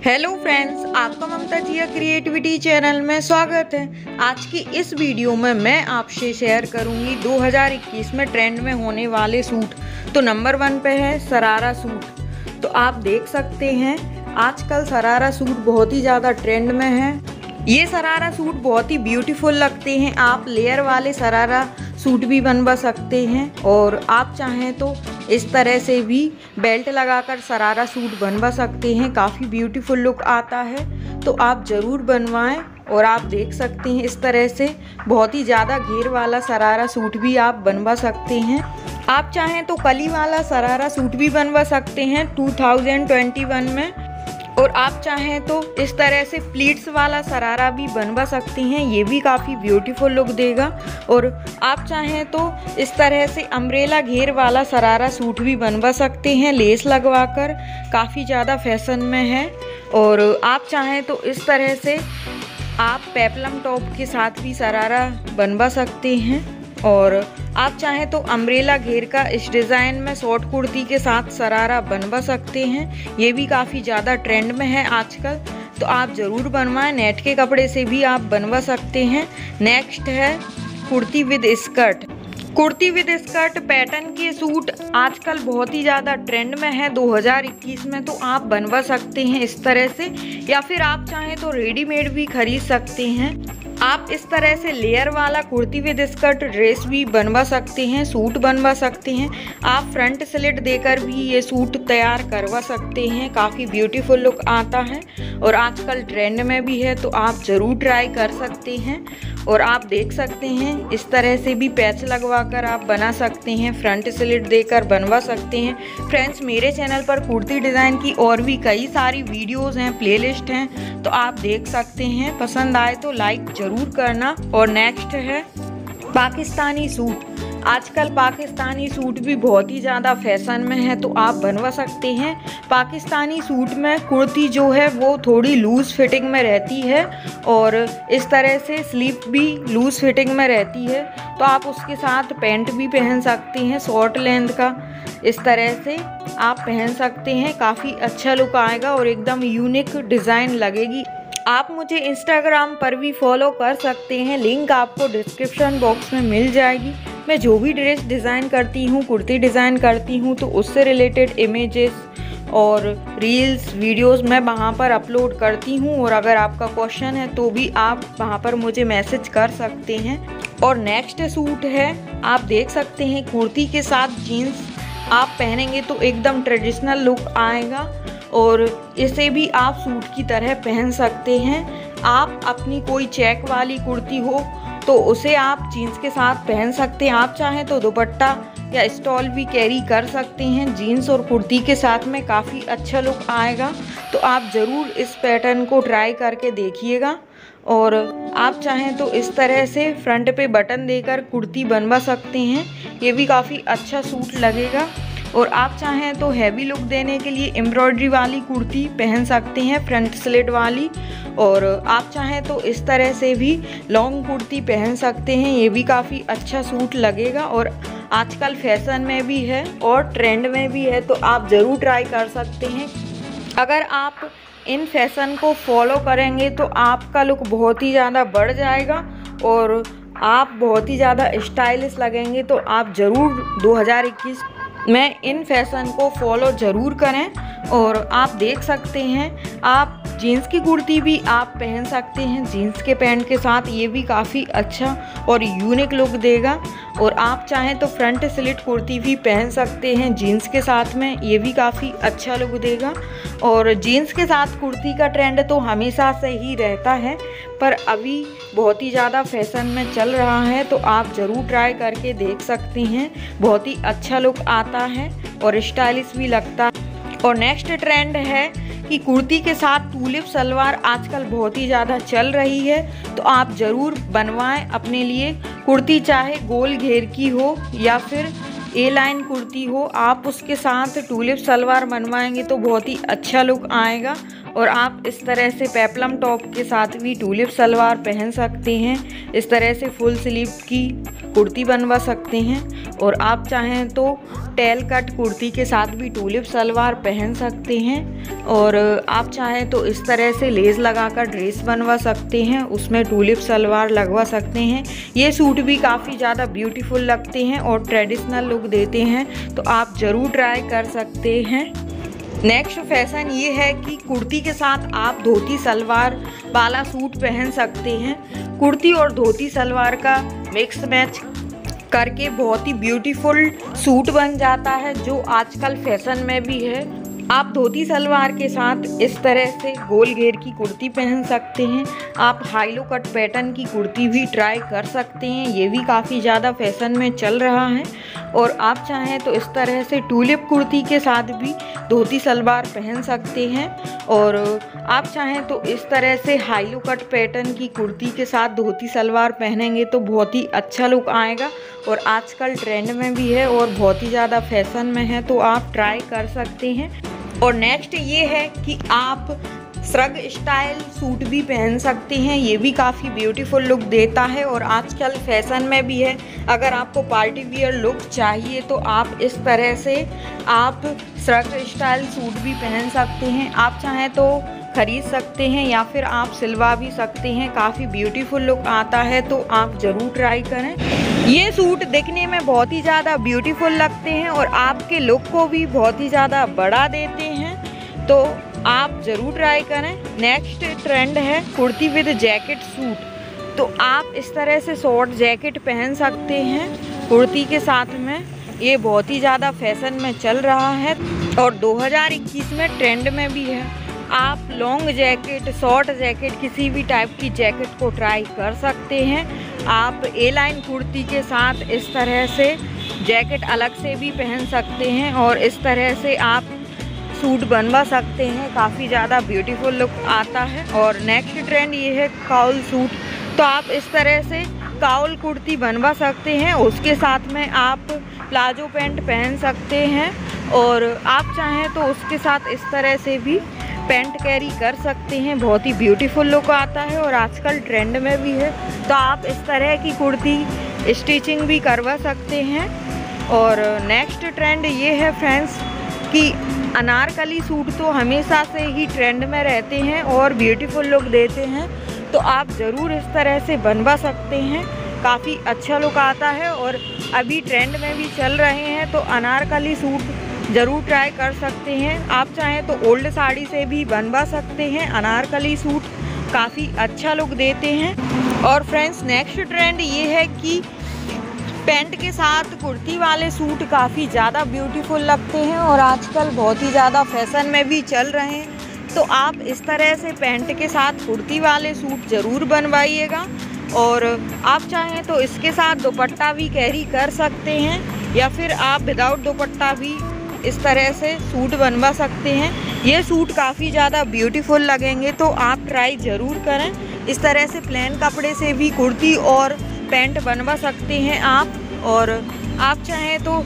Hello friends, आपका ममता जिया creativity channel में स्वागत है। आज की इस वीडियो में मैं आपसे शेयर करूँगी 2021 में ट्रेंड में होने वाले सूट। तो नंबर वन पे है सरारा सूट तो आप देख सकते हैं, आजकल सरारा सूट बहुत ही ज़्यादा ट्रेंड में है। ये सरारा सूट बहुत ही ब्यूटीफुल लगते हैं। आप लेयर वाले सरारा सूट भी बनवा सकते हैं। और आप चाहें तो इस तरह से भी बेल्ट लगाकर सरारा सूट बनवा सकते हैं। काफ़ी ब्यूटीफुल लुक आता है। तो आप ज़रूर बनवाएँ और आप देख सकते हैं इस तरह से बहुत ही ज़्यादा घेर वाला सरारा सूट भी आप बनवा सकते हैं। आप चाहें तो कली वाला सरारा सूट भी बनवा सकते हैं। 2021 में और आप चाहें तो इस तरह से प्लीट्स वाला सरारा भी बनवा सकती हैं, ये भी काफ़ी ब्यूटीफुल लुक देगा। और आप चाहें तो इस तरह से अम्ब्रेला घेर वाला सरारा सूट भी बनवा सकते हैं, लेस लगवा कर काफ़ी ज़्यादा फ़ैशन में है। और आप चाहें तो इस तरह से आप पेपलम टॉप के साथ भी सरारा बनवा सकते हैं। और आप चाहें तो अम्ब्रेला घेर का इस डिज़ाइन में शॉर्ट कुर्ती के साथ सरारा बनवा सकते हैं। ये भी काफ़ी ज़्यादा ट्रेंड में है आजकल। तो आप ज़रूर बनवाएँ। नेट के कपड़े से भी आप बनवा सकते हैं। नेक्स्ट है kurti with skirt kurti with skirt pattern के सूट आजकल बहुत ही ज़्यादा ट्रेंड में है। 2021 में तो आप बनवा सकते हैं इस तरह से। या फिर आप चाहें तो रेडीमेड भी खरीद सकते हैं। आप इस तरह से लेयर वाला कुर्ती विद स्कर्ट ड्रेस भी बनवा सकते हैं सूट बनवा सकते हैं। आप फ्रंट स्लिट देकर भी ये सूट तैयार करवा सकते हैं। काफ़ी ब्यूटीफुल लुक आता है और आजकल ट्रेंड में भी है तो आप ज़रूर ट्राई कर सकते हैं। और आप देख सकते हैं, इस तरह से भी पैच लगवा कर आप बना सकते हैं फ्रंट स्लिट देकर बनवा सकते हैं। फ्रेंड्स मेरे चैनल पर कुर्ती डिज़ाइन की और भी कई सारी वीडियोज़ हैं प्लेलिस्ट हैं तो आप देख सकते हैं। पसंद आए तो लाइक ज़रूर करना और नेक्स्ट है पाकिस्तानी सूट। आजकल पाकिस्तानी सूट भी बहुत ही ज़्यादा फ़ैशन में है तो आप बनवा सकते हैं। पाकिस्तानी सूट में कुर्ती जो है, वो थोड़ी लूज़ फिटिंग में रहती है और इस तरह से स्लीप भी लूज़ फिटिंग में रहती है। तो आप उसके साथ पैंट भी पहन सकते हैं शॉर्ट लेंथ का। इस तरह से आप पहन सकते हैं, काफ़ी अच्छा लुक आएगा और एकदम यूनिक डिज़ाइन लगेगी। आप मुझे इंस्टाग्राम पर भी फॉलो कर सकते हैं। लिंक आपको डिस्क्रिप्शन बॉक्स में मिल जाएगी। मैं जो भी ड्रेस डिज़ाइन करती हूँ, कुर्ती डिज़ाइन करती हूँ तो उससे रिलेटेड इमेजेस और रील्स वीडियोस मैं वहाँ पर अपलोड करती हूँ। और अगर आपका क्वेश्चन है तो भी आप वहाँ पर मुझे मैसेज कर सकते हैं। और नेक्स्ट सूट है, आप देख सकते हैं, कुर्ती के साथ जीन्स आप पहनेंगे तो एकदम ट्रेडिशनल लुक आएगा। और इसे भी आप सूट की तरह पहन सकते हैं। आप अपनी कोई चेक वाली कुर्ती हो तो उसे आप जीन्स के साथ पहन सकते हैं। आप चाहें तो दुपट्टा या स्टॉल भी कैरी कर सकते हैं। जीन्स और कुर्ती के साथ में काफ़ी अच्छा लुक आएगा। तो आप ज़रूर इस पैटर्न को ट्राई करके देखिएगा। और आप चाहें तो इस तरह से फ्रंट पे बटन देकर कुर्ती बनवा सकते हैं। ये भी काफ़ी अच्छा सूट लगेगा। और आप चाहें तो हैवी लुक देने के लिए एम्ब्रॉयडरी वाली कुर्ती पहन सकते हैं फ्रंट स्लेट वाली। और आप चाहें तो इस तरह से भी लॉन्ग कुर्ती पहन सकते हैं, ये भी काफ़ी अच्छा सूट लगेगा। और आजकल फ़ैशन में भी है और ट्रेंड में भी है तो आप ज़रूर ट्राई कर सकते हैं। अगर आप इन फ़ैशन को फॉलो करेंगे तो आपका लुक बहुत ही ज़्यादा बढ़ जाएगा और आप बहुत ही ज़्यादा स्टाइलिश लगेंगे तो आप ज़रूर 2021 में इन फ़ैशन को फॉलो ज़रूर करें और आप देख सकते हैं आप जीन्स की कुर्ती भी आप पहन सकते हैं जीन्स के पैंट के साथ, ये भी काफ़ी अच्छा और यूनिक लुक देगा। और आप चाहें तो फ्रंट स्लिट कुर्ती भी पहन सकते हैं जीन्स के साथ में, ये भी काफ़ी अच्छा लुक देगा। और जीन्स के साथ कुर्ती का ट्रेंड तो हमेशा से ही रहता है, पर अभी बहुत ही ज़्यादा फ़ैशन में चल रहा है तो आप ज़रूर ट्राई करके देख सकते हैं। बहुत ही अच्छा लुक आता है और स्टाइलिश भी लगता है। और नेक्स्ट ट्रेंड है कि कुर्ती के साथ टूलिप सलवार आजकल बहुत ही ज़्यादा चल रही है तो आप ज़रूर बनवाएँ अपने लिए। कुर्ती चाहे गोल घेर की हो या फिर ए लाइन कुर्ती हो, आप उसके साथ टूलिप सलवार बनवाएँगे तो बहुत ही अच्छा लुक आएगा। और आप इस तरह से पेपलम टॉप के साथ भी टूलिप सलवार पहन सकते हैं। इस तरह से फुल स्लीव की कुर्ती बनवा सकते हैं। और आप चाहें तो टेल कट कुर्ती के साथ भी टूलिप सलवार पहन सकते हैं। और आप चाहें तो इस तरह से लेस लगाकर ड्रेस बनवा सकते हैं। उसमें टूलिप सलवार लगवा सकते हैं। ये सूट भी काफ़ी ज़्यादा ब्यूटीफुल लगते हैं और ट्रेडिशनल लुक देते हैं। तो आप ज़रूर ट्राई कर सकते हैं। नेक्स्ट फ़ैशन ये है कि कुर्ती के साथ आप धोती, सलवार वाला सूट पहन सकते हैं। कुर्ती और धोती, सलवार का मिक्स मैच करके बहुत ही ब्यूटीफुल सूट बन जाता है, जो आजकल फ़ैशन में भी है। आप धोती, सलवार के साथ इस तरह से गोल घेर की कुर्ती पहन सकते हैं। आप हाईलो कट पैटर्न की कुर्ती भी ट्राई कर सकते हैं। ये भी काफ़ी ज़्यादा फ़ैशन में चल रहा है। और आप चाहें तो इस तरह से टूलिप कुर्ती के साथ भी धोती सलवार पहन सकते हैं। और आप चाहें तो इस तरह से हाईलो कट पैटर्न की कुर्ती के साथ धोती सलवार पहनेंगे तो बहुत ही अच्छा लुक आएगा। और आजकल ट्रेंड में भी है और बहुत ही ज़्यादा फ़ैशन में है तो आप ट्राई कर सकते हैं। और नेक्स्ट ये है कि आप श्रग स्टाइल सूट भी पहन सकते हैं, ये भी काफ़ी ब्यूटीफुल लुक देता है। और आजकल फ़ैशन में भी है अगर आपको पार्टी वियर लुक चाहिए तो आप इस तरह से आप श्रग स्टाइल सूट भी पहन सकते हैं। आप चाहें तो खरीद सकते हैं या फिर आप सिलवा भी सकते हैं। काफ़ी ब्यूटीफुल लुक आता है तो आप ज़रूर ट्राई करें। ये सूट देखने में बहुत ही ज़्यादा ब्यूटीफुल लगते हैं और आपके लुक को भी बहुत ही ज़्यादा बढ़ा देते हैं। तो आप ज़रूर ट्राई करें। नेक्स्ट ट्रेंड है कुर्ती विद जैकेट सूट तो आप इस तरह से शॉर्ट जैकेट पहन सकते हैं। कुर्ती के साथ में ये बहुत ही ज़्यादा फ़ैशन में चल रहा है और 2021 में ट्रेंड में भी है। आप लॉन्ग जैकेट शॉर्ट जैकेट किसी भी टाइप की जैकेट को ट्राई कर सकते हैं। आप ए लाइन कुर्ती के साथ इस तरह से जैकेट अलग से भी पहन सकते हैं और इस तरह से आप सूट बनवा सकते हैं। काफ़ी ज़्यादा ब्यूटीफुल लुक आता है और नेक्स्ट ट्रेंड ये है काउल सूट तो आप इस तरह से काउल कुर्ती बनवा सकते हैं। उसके साथ में आप प्लाजो पैंट पहन सकते हैं और आप चाहें तो उसके साथ इस तरह से भी पेंट कैरी कर सकते हैं। बहुत ही ब्यूटीफुल लुक आता है और आजकल ट्रेंड में भी है। तो आप इस तरह की कुर्ती स्टिचिंग भी करवा सकते हैं। और नेक्स्ट ट्रेंड ये है फ्रेंड्स कि अनारकली सूट तो हमेशा से ही ट्रेंड में रहते हैं और ब्यूटीफुल लुक देते हैं। तो आप ज़रूर इस तरह से बनवा सकते हैं। काफ़ी अच्छा लुक आता है और अभी ट्रेंड में भी चल रहे हैं तो अनारकली सूट ज़रूर ट्राई कर सकते हैं। आप चाहें तो ओल्ड साड़ी से भी बनवा सकते हैं। अनारकली सूट काफ़ी अच्छा लुक देते हैं। और फ्रेंड्स नेक्स्ट ट्रेंड ये है कि पेंट के साथ कुर्ती वाले सूट काफ़ी ज़्यादा ब्यूटीफुल लगते हैं और आजकल बहुत ही ज़्यादा फ़ैशन में भी चल रहे हैं। तो आप इस तरह से पेंट के साथ कुर्ती वाले सूट ज़रूर बनवाइएगा। और आप चाहें तो इसके साथ दुपट्टा भी कैरी कर सकते हैं, या फिर आप विदाउट दुपट्टा भी इस तरह से सूट बनवा सकते हैं। ये सूट काफ़ी ज़्यादा ब्यूटीफुल लगेंगे तो आप ट्राई ज़रूर करें। इस तरह से प्लेन कपड़े से भी कुर्ती और पैंट बनवा सकते हैं आप। और आप चाहें तो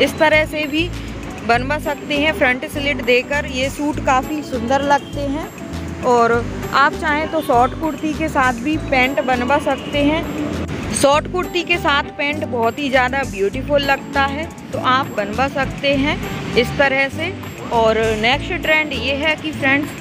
इस तरह से भी बनवा सकते हैं। फ्रंट स्लिट देकर ये सूट काफ़ी सुंदर लगते हैं। और आप चाहें तो शॉर्ट कुर्ती के साथ भी पैंट बनवा सकते हैं। शॉर्ट कुर्ती के साथ पैंट बहुत ही ज़्यादा ब्यूटीफुल लगता है। तो आप बनवा सकते हैं इस तरह से। और नेक्स्ट ट्रेंड ये है कि फ्रेंड्स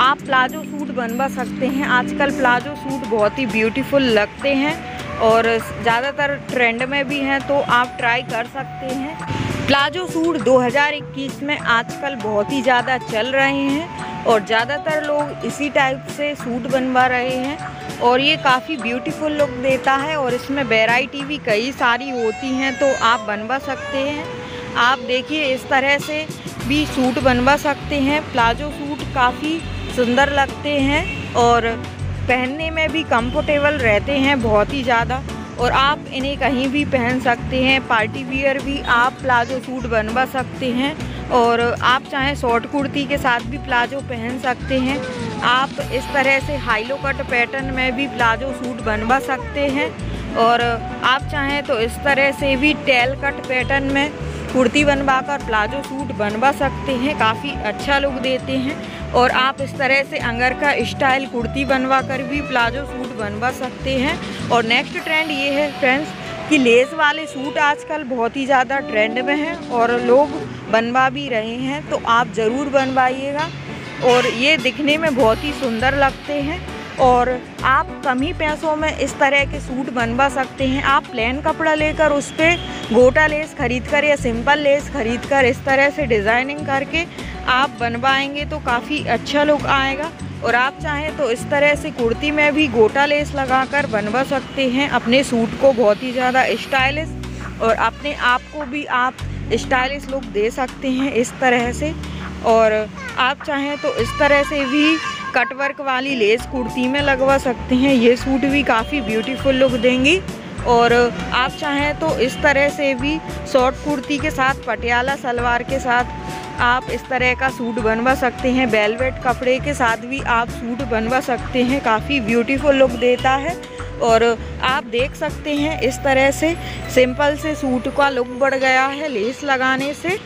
आप प्लाजो सूट बनवा सकते हैं। आजकल प्लाजो सूट बहुत ही ब्यूटीफुल लगते हैं। और ज़्यादातर ट्रेंड में भी हैं तो आप ट्राई कर सकते हैं। प्लाजो सूट 2021 में आजकल बहुत ही ज़्यादा चल रहे हैं और ज़्यादातर लोग इसी टाइप से सूट बनवा रहे हैं और ये काफ़ी ब्यूटीफुल लुक देता है और इसमें वेराइटी भी कई सारी होती हैं तो आप बनवा सकते हैं। आप देखिए इस तरह से भी सूट बनवा सकते हैं। प्लाजो सूट काफ़ी सुंदर लगते हैं और पहनने में भी कंफर्टेबल रहते हैं बहुत ही ज़्यादा। और आप इन्हें कहीं भी पहन सकते हैं, पार्टी वियर भी आप प्लाजो सूट बनवा सकते हैं और आप चाहें शॉर्ट कुर्ती के साथ भी प्लाजो पहन सकते हैं। आप इस तरह से हाईलो कट पैटर्न में भी प्लाजो सूट बनवा सकते हैं और आप चाहें तो इस तरह से भी टेल कट पैटर्न में कुर्ती बनवा कर प्लाजो सूट बनवा सकते हैं, काफ़ी अच्छा लुक देते हैं और आप इस तरह से अंगर का स्टाइल कुर्ती बनवा कर भी प्लाजो सूट बनवा सकते हैं। और नेक्स्ट ट्रेंड ये है फ्रेंड्स कि लेस वाले सूट आजकल बहुत ही ज़्यादा ट्रेंड में हैं और लोग बनवा भी रहे हैं तो आप ज़रूर बनवाइएगा। और ये दिखने में बहुत ही सुंदर लगते हैं और आप कम ही पैसों में इस तरह के सूट बनवा सकते हैं। आप प्लेन कपड़ा लेकर उस पर गोटा लेस खरीद कर या सिंपल लेस खरीद कर इस तरह से डिज़ाइनिंग करके आप बनवाएँगे तो काफ़ी अच्छा लुक आएगा। और आप चाहें तो इस तरह से कुर्ती में भी गोटा लेस लगाकर बनवा सकते हैं। अपने सूट को बहुत ही ज़्यादा स्टाइलिश और अपने आप को भी आप स्टाइलिश लुक दे सकते हैं इस तरह से। और आप चाहें तो इस तरह से भी कटवर्क वाली लेस कुर्ती में लगवा सकते हैं। ये सूट भी काफ़ी ब्यूटीफुल लुक देंगी। और आप चाहें तो इस तरह से भी शॉर्ट कुर्ती के साथ, पटियाला सलवार के साथ आप इस तरह का सूट बनवा सकते हैं। बेलवेट कपड़े के साथ भी आप सूट बनवा सकते हैं। काफ़ी ब्यूटीफुल लुक देता है और आप देख सकते हैं इस तरह से सिंपल से सूट का लुक बढ़ गया है लेस लगाने से।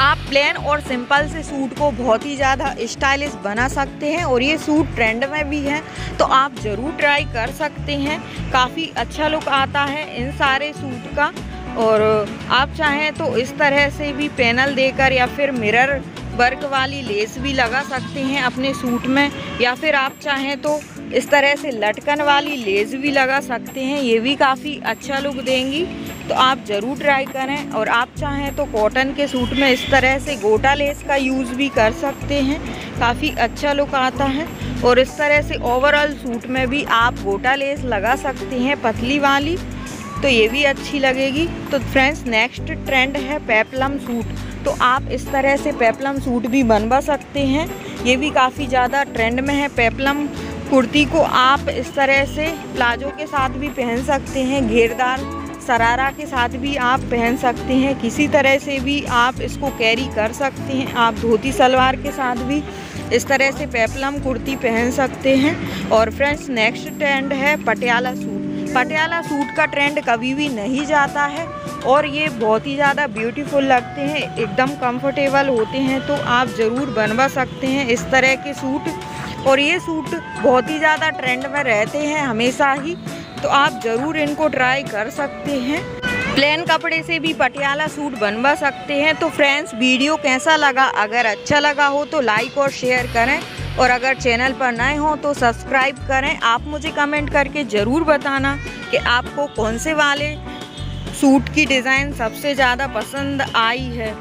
आप प्लेन और सिंपल से सूट को बहुत ही ज़्यादा स्टाइलिश बना सकते हैं और ये सूट ट्रेंड में भी है तो आप ज़रूर ट्राई कर सकते हैं। काफ़ी अच्छा लुक आता है इन सारे सूट का। और आप चाहें तो इस तरह से भी पैनल देकर या फिर मिरर वर्क वाली लेस भी लगा सकते हैं अपने सूट में, या फिर आप चाहें तो इस तरह से लटकन वाली लेस भी लगा सकते हैं, ये भी काफ़ी अच्छा लुक देंगी। तो आप ज़रूर ट्राई करें और आप चाहें तो कॉटन के सूट में इस तरह से गोटा लेस का यूज़ भी कर सकते हैं, काफ़ी अच्छा लुक आता है। और इस तरह से ओवरऑल सूट में भी आप गोटा लेस लगा सकते हैं, पतली वाली। तो ये भी अच्छी लगेगी। तो फ्रेंड्स नेक्स्ट ट्रेंड है पेपलम सूट तो आप इस तरह से पेपलम सूट भी बनवा सकते हैं। ये भी काफ़ी ज़्यादा ट्रेंड में है पेपलम कुर्ती को आप इस तरह से प्लाजो के साथ भी पहन सकते हैं। घेरदार सरारा के साथ भी आप पहन सकते हैं। किसी तरह से भी आप इसको कैरी कर सकते हैं। आप धोती सलवार के साथ भी इस तरह से पेपलम कुर्ती पहन सकते हैं। और फ्रेंड्स नेक्स्ट ट्रेंड है पटियाला सूट पटियाला सूट का ट्रेंड कभी भी नहीं जाता है और ये बहुत ही ज़्यादा ब्यूटीफुल लगते हैं, एकदम कंफर्टेबल होते हैं तो आप ज़रूर बनवा सकते हैं इस तरह के सूट। और ये सूट बहुत ही ज़्यादा ट्रेंड में रहते हैं हमेशा ही तो आप ज़रूर इनको ट्राई कर सकते हैं। प्लेन कपड़े से भी पटियाला सूट बनवा सकते हैं तो फ्रेंड्स वीडियो कैसा लगा? अगर अच्छा लगा हो तो लाइक और शेयर करें। और अगर चैनल पर नए हो तो सब्सक्राइब करें। आप मुझे कमेंट करके ज़रूर बताना कि आपको कौन से वाले सूट की डिज़ाइन सबसे ज़्यादा पसंद आई है।